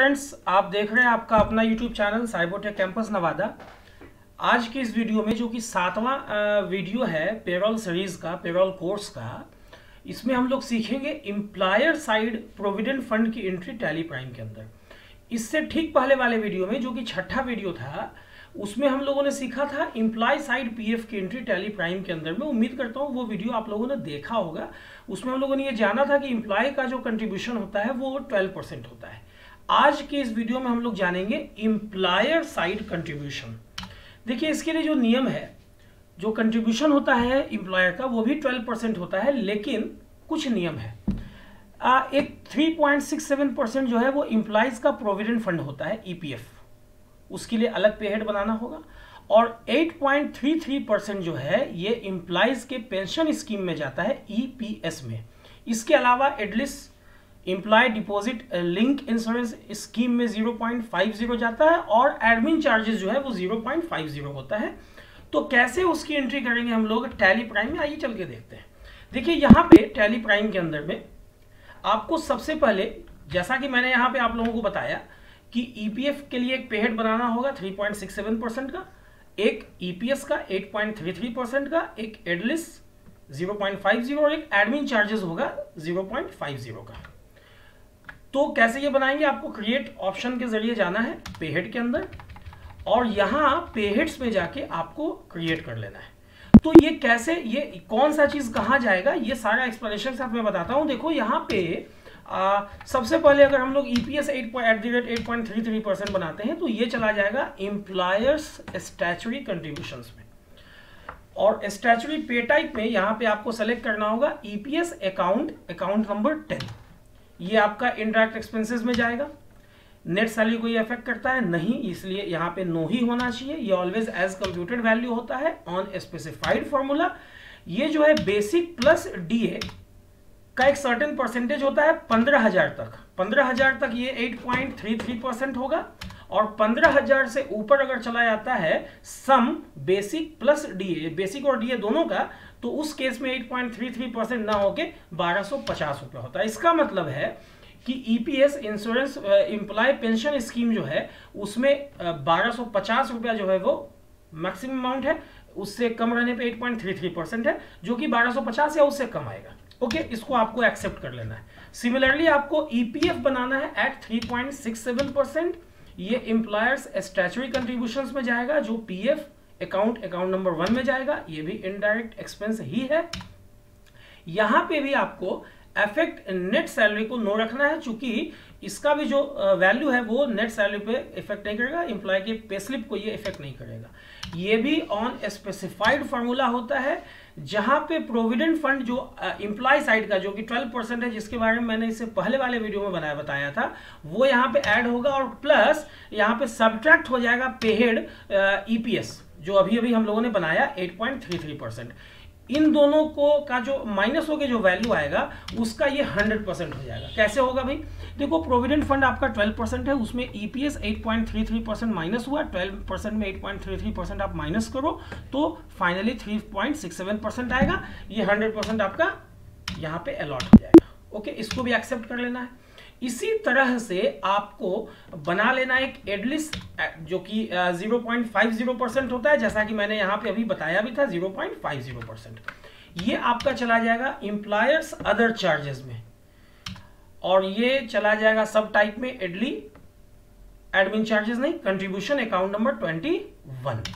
Friends आप देख रहे हैं आपका अपना YouTube channel Cybotech campus Nawada आज की इस वीडियो में, जो कि सातवां वीडियो है पेरोल सीरीज़ का पेरोल कोर्स का, इसमें हम लोग सीखेंगे इम्प्लायर साइड प्रोविडेंट फंड की एंट्री टैली प्राइम के अंदर. इससे ठीक पहले वाले वीडियो में, जो कि छठा वीडियो था, उसमें हम लोगों ने सीखा था इम्प्लॉय साइड पीएफ की एंट्री टैली प्राइम के अंदर. में उम्मीद करता हूँ वो वीडियो आप लोगों ने देखा होगा. उसमें हम लोगों ने ये जाना था कि इम्प्लॉय का जो कंट्रीब्यूशन होता है, वो ट्वेल्व परसेंट होता है. आज के इस वीडियो में हम लोग जानेंगे इम्प्लायर साइड कंट्रीब्यूशन देखिए इसके लिए जो नियम है जो कंट्रीब्यूशन होता है इम्प्लॉयर का वो भी ट्वेल्व परसेंट होता है लेकिन कुछ नियम है। आ, एक 3.67 परसेंट जो है वो इम्प्लॉयज का प्रोविडेंट फंड होता है ईपीएफ e उसके लिए अलग पे हेड बनाना होगा। और 8.33 परसेंट जो है ये इम्प्लॉयज के पेंशन स्कीम में जाता है ईपीएस e में। इसके अलावा at least employee deposit link insurance scheme में 0.50 जाता है और एडमिन चार्जेस जो है वो 0.50 होता है। तो कैसे उसकी एंट्री करेंगे हम लोग? टैली प्राइम में आइए, चल के देखते हैं। देखिए, यहाँ पे टैली प्राइम के अंदर में आपको सबसे पहले, जैसा कि मैंने यहाँ पे आप लोगों को बताया कि ईपीएफ e के लिए एक पेहेड बनाना होगा 3.67 परसेंट का, एक ईपीएस e का 8.33 परसेंट का, एक एडलिस 0.50 और एक एडमिन चार्जेस होगा 0.50 का। तो कैसे ये बनाएँगे? आपको क्रिएट ऑप्शन के ज़रिए जाना है पेहेड के अंदर और यहाँ पेहेड्स में जाके आपको क्रिएट कर लेना है। तो ये कैसे ये कौन सा चीज़ कहाँ जाएगा? ये सारा एक्सप्लेनेशन साथ मैं बताता हूँ। देखो यहाँ पे आ, सबसे पहले अगर हम लोग EPS at the rate at point three three percent बनाते हैं तो ये चला जाएगा एम्प्लॉयर्स स्टैचुरी कंट्रीब्यूशन में। और स्टैचुरी पे टाइप में यहाँ पे आपको सेलेक्ट करना होगा EPS account account number ten ये आपका इनडायरेक्ट एक्सपेंसेस में जाएगा। नेट सैलरी को ये अफेक्ट करता है, नहीं, इसलिए यहाँ पे नो ही होना चाहिए। ये ऑलवेज एज कंप्यूटेड वैल्यू होता है ऑन स्पेसिफाइड फॉर्मूला ये जो है बेसिक प्लस डीए का एक सर्टेन परसेंटेज होता है, पंद्रह हज़ार तक। पंद्रह हज़ार तक ये at point three three percent होगा। और पंद्रह हज़ार से ऊपर अगर चला जाता है sum basic plus DA basic और डीए दोनों का तो उस केस में 8.33 परसेंट ना होके बारह सौ पचास रुपया होता है। इसका मतलब है कि EPS insurance employee pension scheme जो है उसमें बारह पचास रुपया जो है वो मैक्सिमम अमाउंट है उससे कम रहने पे 8.33 परसेंट है जो कि 1250 या उससे कम आएगा। ओके okay, इसको आपको एक्सेप्ट कर लेना है। सिमिलरली आपको ईपीएफ e बनाना है एट 3.67 परसेंट ये एम्प्लॉयर्स स्टैचुरी कंट्रीब्यूशन में जाएगा, जो P F account account number one में जाएगा, ये भी इनडायरेक्ट एक्सपेंस ही है। यहाँ पे भी आपको एफेक्ट नेट सैलरी को नो रखना है, चूँकि इसका भी जो वैल्यू है, वो नेट सैलरी पे इफ़ेक्ट नहीं करेगा इंप्लॉय के पे स्लिप को ये इफ़ेक्ट नहीं करेगा। ये भी ऑन स्पेसिफाइड फार्मूला होता है, जहाँ पे प्रोविडेंट फंड जो इंप्लॉय साइड का, जो कि 12 परसेंट है, जिसके बारे में मैंने इसे पहले वाले वीडियो में बनाया, बताया था, वो यहाँ पे ऐड होगा और प्लस यहाँ पे सब्ट्रैक्ट हो जाएगा पेहेड ईपीएस जो अभी अभी हम लोगों ने बनाया 8.33 परसेंट इन दोनों को का जो माइनस हो के जो वैल्यू आएगा, उसका ये 100 परसेंट हो जाएगा। कैसे होगा भाई? देखो प्रोविडेंट फंड आपका 12 परसेंट है, उसमें ईपीएस 8.33 परसेंट माइनस हुआ 12 परसेंट में 8.33 परसेंट आप माइनस करो तो फाइनली 3.67 परसेंट आएगा। ये 100 परसेंट आपका यहाँ पे अलॉट हो जाएगा। ओके इसको भी एक्सेप्ट कर लेना है। इसी तरह से आपको बना लेना एक एडलिस जो कि 0.50 परसेंट होता है, जैसा कि मैंने यहाँ पे अभी बताया भी था 0.50 परसेंट। ये आपका चला जाएगा इंप्लायर्स अदर चार्जेस में। और ये चला जाएगा सब टाइप में एडली एडमिन चार्जेस नहीं कंट्रीब्यूशन अकाउंट नंबर 21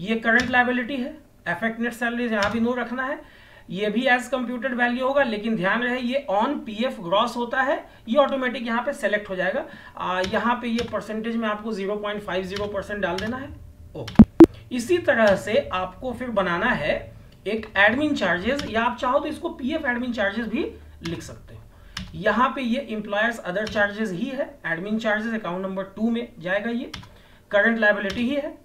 ये करंट लाइबिलिटी है एफेक्ट नेट सैलरी यहाँ भी नो रखना है। ये भी एज कंप्यूटेड वैल्यू होगा लेकिन ध्यान रहे ये ऑन पीएफ ग्रॉस होता है ये ऑटोमेटिक यहाँ पे सेलेक्ट हो जाएगा। आ, यहाँ पे ये परसेंटेज में आपको 0.50 परसेंट डाल देना है। ओके इसी तरह से आपको फिर बनाना है एक एडमिन चार्जेस या आप चाहो तो इसको पीएफ एडमिन चार्जेस भी लिख सकते हो। यहाँ पे ये इंप्लॉयर्स अदर चार्जेस ही है admin charges account number two में जाएगा ये। करंट लाइबिलिटी ही है।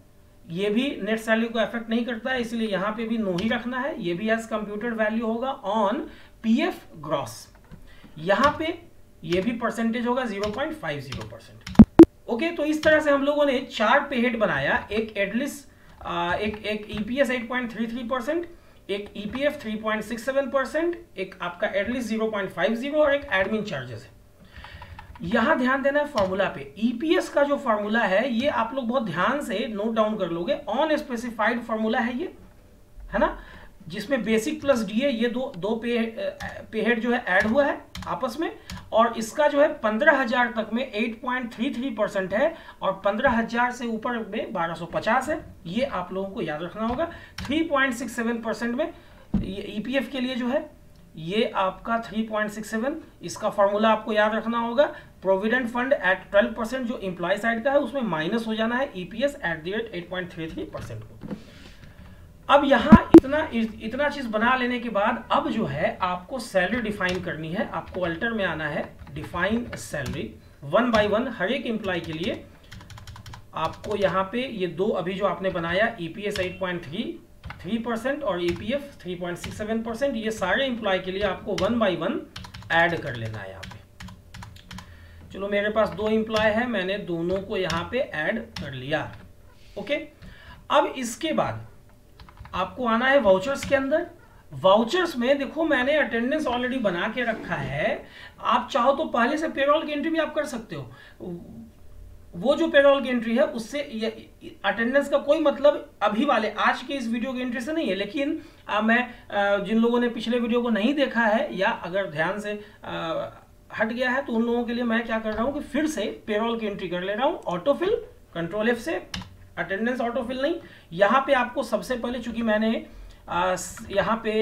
ये भी नेट सैलरी को अफेक्ट नहीं करता है, इसलिए यहाँ पे भी नो ही रखना है। ये भी एज कंप्यूटर वैल्यू होगा ऑन पीएफ ग्रॉस यहाँ पे ये भी परसेंटेज होगा 0.50 परसेंट ओके तो इस तरह से हम लोगों ने चार पेहेड बनाया। एक एडलिस एक एक ईपीएस 8.33 परसेंट एक ईपीएफ 3.67 परसेंट एक आपका एडलिस 0.50 और एक एडमिन चार्जेस है। यहाँ ध्यान देना है फॉर्मूला पे। ईपीएस का जो फॉर्मूला है, ये आप लोग बहुत ध्यान से नोट डाउन कर लोगे। ऑन स्पेसिफाइड फॉर्मूला है ये, है ना? जिसमें बेसिक प्लस डी ये दो दो पे पेहेड जो है ऐड हुआ है आपस में। और इसका जो है पंद्रह हज़ार तक में 8.33 परसेंट है और पंद्रह हज़ार से ऊपर में 1250 है। ये आप लोगों को याद रखना होगा। 3.67 परसेंट में ईपीएफ के लिए जो है, ये आपका 3.67 इसका फॉर्मूला आपको याद रखना होगा। प्रोविडेंट फंड एट 12 परसेंट जो इंप्लॉय साइड का है, उसमें माइनस हो जाना है EPS at the rate at percent को। अब यहाँ इतना इतना चीज़ बना लेने के बाद अब जो है, आपको सैलरी डिफाइन करनी है, आपको अल्टर में आना है define salary one by one हर एक एम्प्लॉय के लिए। आपको यहाँ पे ये दो अभी जो आपने बनाया EPS at point three three percent और EPF three point six seven percent ये सारे एम्प्लॉय के लिए आपको वन बाय वन ऐड कर लेना है यहाँ पे। चलो मेरे पास दो एम्प्लॉय है मैंने दोनों को यहाँ पे ऐड कर लिया। ओके अब इसके बाद आपको आना है वाउचर्स के अंदर। वाउचर्स में देखो मैंने अटेंडेंस ऑलरेडी बना के रखा है। आप चाहो तो पहले से पेरोल की एंट्री भी आप कर सकते हो। वो जो पेरोल की एंट्री है उससे अटेंडेंस का कोई मतलब अभी वाले आज के इस वीडियो की एंट्री से नहीं है लेकिन आ, मैं आ, जिन लोगों ने पिछले वीडियो को नहीं देखा है या अगर ध्यान से आ, हट गया है तो उन लोगों के लिए मैं क्या कर रहा हूँ कि फिर से पेरोल की एंट्री कर ले रहा हूँ ऑटोफिल कंट्रोल एफ़ से अटेंडेंस ऑटोफिल नहीं। यहाँ पे आपको सबसे पहले, चूँकि मैंने यहाँ पे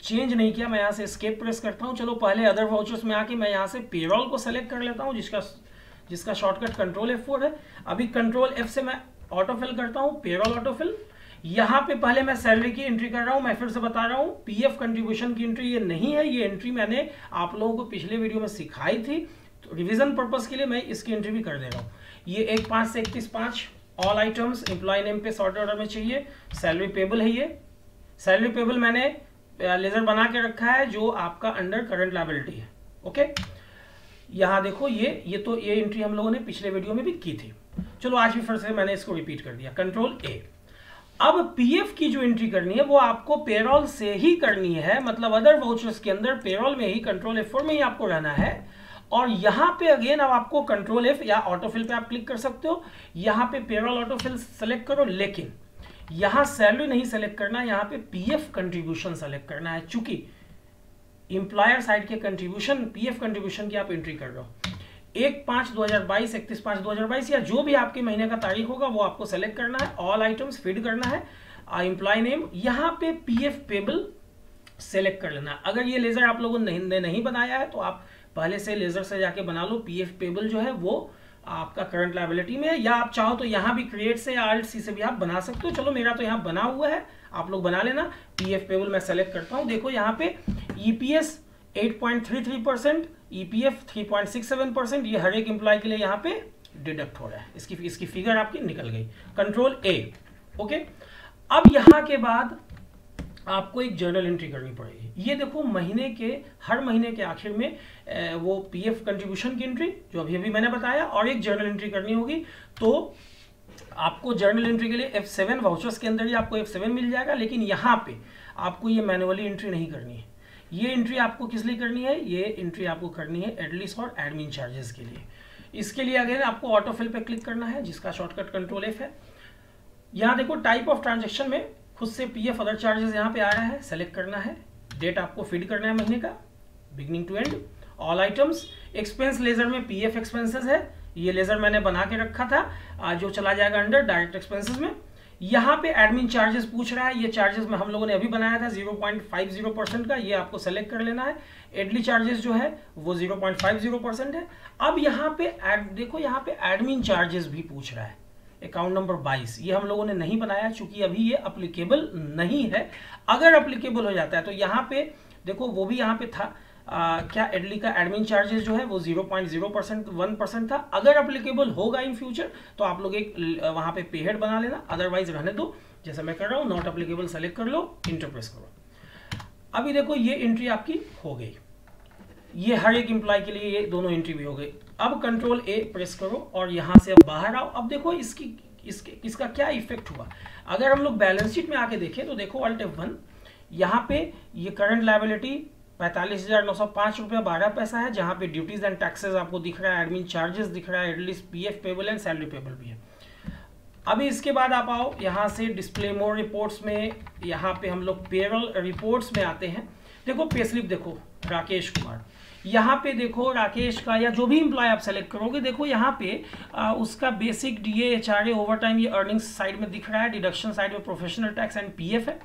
चेंज नहीं किया, मैं यहाँ से स्केप प्रेस करता हूँ। चलो, पहले अदर वाउचर्स में आके मैं यहाँ से पेरोल को सेलेक्ट कर लेता हूँ, जिसका जिसका शॉर्टकट कंट्रोल एफ़ है। अभी कंट्रोल एफ़ से मैं ऑटोफिल करता हूँ पेरोल ऑटोफिल यहाँ पे पहले मैं सैलरी की एंट्री कर रहा हूँ, मैं फिर से बता रहा हूँ पीएफ कंट्रीब्यूशन की एंट्री ये नहीं है, ये एंट्री मैंने आप लोगों को पिछले वीडियो में सिखाई थी। तो रिविजन पर्पज के लिए मैं इसकी एंट्री भी कर दे रहा हूँ। ये एक पाँच से इकतीस पाँच ऑल आइटम्स एम्प्लॉय नेम पे सॉर्ट ऑर्डर में चाहिए सैलरी पेबल है ये। सैलरी पेबल मैंने लेजर बना के रखा है, जो आपका अंडर करंट लाइबिलिटी है ओके यहाँ देखो ये ये तो ये एंट्री हम लोगों ने पिछले वीडियो में भी की थी। चलो आज भी फिर से मैंने इसको रिपीट कर दिया कंट्रोल ए अब पीएफ की जो एंट्री करनी है, वो आपको पेरोल से ही करनी है मतलब अदर वाउचर्स के अंदर पेरोल में ही कंट्रोल एफ़ में ही आपको रहना है। और यहाँ पे अगेन अब आपको कंट्रोल एफ़ या ऑटोफिल पे आप क्लिक कर सकते हो। यहाँ पे पेरोल ऑटोफिल सेलेक्ट करो, लेकिन यहाँ सैलरी नहीं सेलेक्ट करना, यहाँ पे पीएफ कंट्रीब्यूशन सेलेक्ट करना है, चूँकि इंप्लॉयर साइड के कंट्रीब्यूशन पीएफ कंट्रीब्यूशन की आप एंट्री कर रहे हो। एक पाँच दो हज़ार बाईस, इकतीस पाँच दो हज़ार बाईस या जो भी आपके महीने का तारीख होगा, वो आपको सेलेक्ट करना है ऑल आइटम्स फ़ीड करना है इंप्लॉय नेम यहाँ पे पीएफ पेबल सेलेक्ट कर लेना। अगर ये लेजर आप लोगों ने नहीं बनाया है तो आप पहले से लेजर से जाके बना लो पीएफ पेबल जो है, वो आपका करंट लाइबिलिटी में या आप चाहो तो यहाँ भी क्रिएट से या आल्ट सी से भी आप बना सकते हो। चलो, मेरा तो यहाँ बना हुआ है, आप लोग बना लेना पीएफ पेबल मैं सेलेक्ट करता हूँ। देखो, यहाँ पे ईपीएस 8.33 परसेंट ईपीएफ 3.67 परसेंट ये हर एक एम्प्लॉय के लिए यहाँ पे डिडक्ट हो रहा है। इसकी इसकी फिगर आपकी निकल गई। कंट्रोल ए ओके अब यहाँ के बाद आपको एक जर्नल एंट्री करनी पड़ेगी। ये देखो महीने के, हर महीने के आखिर में वो पीएफ कंट्रीब्यूशन की एंट्री जो अभी अभी मैंने बताया, और एक जर्नल एंट्री करनी होगी। तो आपको जर्नल एंट्री के लिए एफ़ सेवन वाउचर्स के अंदर ही आपको एफ़ सेवन मिल जाएगा, लेकिन यहाँ पे आपको ये मैनुअली एंट्री नहीं करनी है। ये एंट्री आपको किस लिए करनी है? ये एंट्री आपको करनी है एडलिस और एडमिन चार्जेस के लिए। इसके लिए अगेन आपको ऑटोफिल पे क्लिक करना है, जिसका शॉर्टकट कंट्रोल एफ़ है। यहाँ देखो टाइप ऑफ़ ट्रांजेक्शन में खुद से पी एफ़ अदर चार्जेस यहाँ पे आ रहा है सेलेक्ट करना है। डेट आपको फ़ीड करना है महीने का beginning to end all items expense ledger में पी एफ़ एक्सपेंसेस है। ये लेजर मैंने बना के रखा था जो चला जाएगा अंडर डायरेक्ट एक्सपेंसेस में। यहाँ पे एडमिन चार्जेस पूछ रहा है, ये चार्जेस में हम लोगों ने अभी बनाया था 0.50 परसेंट का, ये आपको सेलेक्ट कर लेना है। एडली चार्जेस जो है, वो 0.50 परसेंट है। अब यहाँ पे देखो यहाँ पे एडमिन चार्जेस भी पूछ रहा है। अकाउंट नंबर 22 ये हम लोगों ने नहीं बनाया चूँकि अभी ये अप्लीकेबल नहीं है। अगर अप्लीकेबल हो जाता है तो यहाँ पे देखो वो भी यहाँ पे था। आ, क्या एडली का एडमिन चार्जेस जो है वो 0.0 परसेंट वन परसेंट था? अगर अप्लीकेबल होगा इन फ्यूचर तो आप लोग एक वहाँ पे पेहेड बना लेना अदरवाइज़ रहने दो। जैसा मैं कर रहा हूँ नॉट अप्लीकेबल सेलेक्ट कर लो इंटरप्रेस करो। अभी देखो ये एंट्री आपकी हो गई। ये हर एक इंप्लॉय के लिए ये दोनों एंट्री भी हो गई अब कंट्रोल ए प्रेस करो और यहाँ से अब बाहर आओ। अब देखो इसकी इसके इसका क्या इफ़ेक्ट हुआ? अगर हम लोग बैलेंस शीट में आके देखें तो देखो अल्ट वन यहाँ पे ये करंट लाइबिलिटी पैंतालीस हज़ार नौ सौ पाँच रुपया बारह पैसा है जहाँ पे ड्यूटीज़ एंड टैक्सेस आपको दिख रहा है एडमिन चार्जेस दिख रहा है at least P F payable and salary payable भी है। अभी इसके बाद आप आओ यहाँ से डिस्प्ले मोर रिपोर्ट्स में यहाँ पे हम लोग पेरल रिपोर्ट्स में आते हैं। देखो पे स्लिप देखो राकेश कुमार। यहाँ पे देखो राकेश का या जो भी इम्प्लॉय आप सेलेक्ट करोगे देखो यहाँ पे आ, उसका basic D H R A over time ये अर्निंग्स साइड में दिख रहा है डिडक्शन साइड में प्रोफेशनल टैक्स एंड पीएफ है।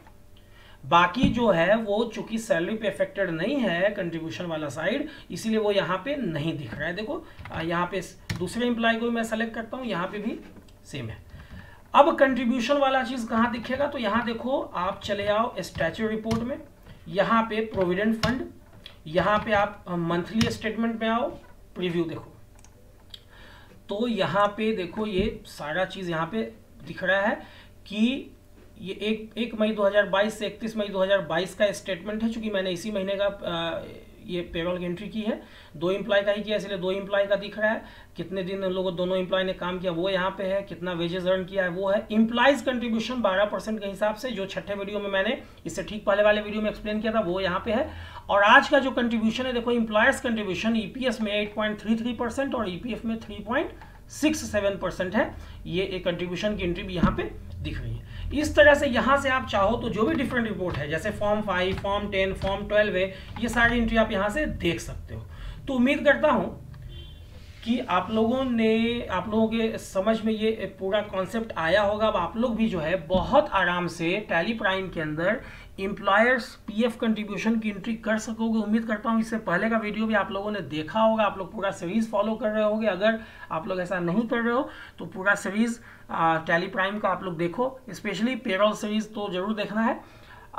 बाकी जो है वो चूँकि सैलरी पे अफेक्टेड नहीं है कंट्रीब्यूशन वाला साइड इसीलिए वो यहाँ पे नहीं दिख रहा है। देखो यहाँ पे दूसरे इंप्लॉय को मैं सेलेक्ट करता हूँ, यहाँ पे भी सेम है। अब कंट्रीब्यूशन वाला चीज़ कहाँ दिखेगा? तो यहाँ देखो, आप चले आओ स्टैचू रिपोर्ट में, यहाँ पे प्रोविडेंट फंड यहाँ पे आप मंथली स्टेटमेंट में आओ प्रीव्यू देखो। तो यहाँ पे देखो, ये सारा चीज़ यहाँ पे दिख रहा है कि ये एक एक मई 2022 से 31 मई 2022 का स्टेटमेंट है चूँकि मैंने इसी महीने का आ, ये पेरोल की एंट्री की है। दो इम्प्लॉय का ही किया इसलिए दो इम्प्लॉय का दिख रहा है। कितने दिन लोगों दोनों इम्प्लॉय ने काम किया वो यहाँ पे है। कितना वेजेस अर्न किया है वो है। इम्प्लॉयज कंट्रीब्यूशन 12 परसेंट के हिसाब से जो छठे वीडियो में मैंने इससे ठीक पहले वाले वीडियो में एक्सप्लेन किया था वो यहाँ पे है। और आज का जो कंट्रीब्यूशन है देखो इम्प्लॉयर्स कंट्रीब्यूशन ईपीएस में एट और ईपीएफ में थ्री है। ये कंट्रीब्यूशन की एंट्री भी यहाँ पे दिख रही है। इस तरह से यहाँ से आप चाहो तो जो भी डिफरेंट रिपोर्ट है, जैसे form five form ten form twelve है, ये सारी एंट्री आप यहाँ से देख सकते हो। तो उम्मीद करता हूँ कि आप लोगों ने, आप लोगों के समझ में ये पूरा कॉन्सेप्ट आया होगा। अब आप लोग भी जो है, बहुत आराम से टैली प्राइम के अंदर एम्प्लॉयर्स पीएफ कंट्रीब्यूशन की एंट्री कर सकोगे। उम्मीद करता हूँ इससे पहले का वीडियो भी आप लोगों ने देखा होगा। आप लोग पूरा सीरीज़ फॉलो कर रहे होगे। अगर आप लोग ऐसा नहीं कर रहे हो तो पूरा सीरीज़ टैली प्राइम का आप लोग देखो स्पेशली पेरोल सीरीज़ तो ज़रूर देखना है।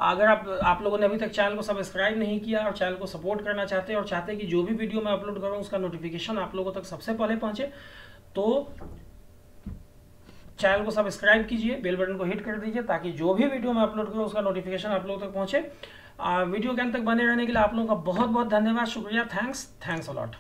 अगर आप आप लोगों ने अभी तक चैनल को सब्सक्राइब नहीं किया और चैनल को सपोर्ट करना चाहते हैं और चाहते हैं कि जो भी वीडियो मैं अपलोड करूँ, उसका नोटिफिकेशन आप लोगों तक सबसे पहले पहुँचे तो चैनल को सब्सक्राइब कीजिए बेल बटन को हिट कर दीजिए, ताकि जो भी वीडियो मैं अपलोड करूँ, उसका नोटिफिकेशन आप लोगों तक पहुँचे। वीडियो के अंत तक बने रहने के लिए आप लोगों का बहुत बहुत धन्यवाद, शुक्रिया थैंक्स थैंक्स अलॉट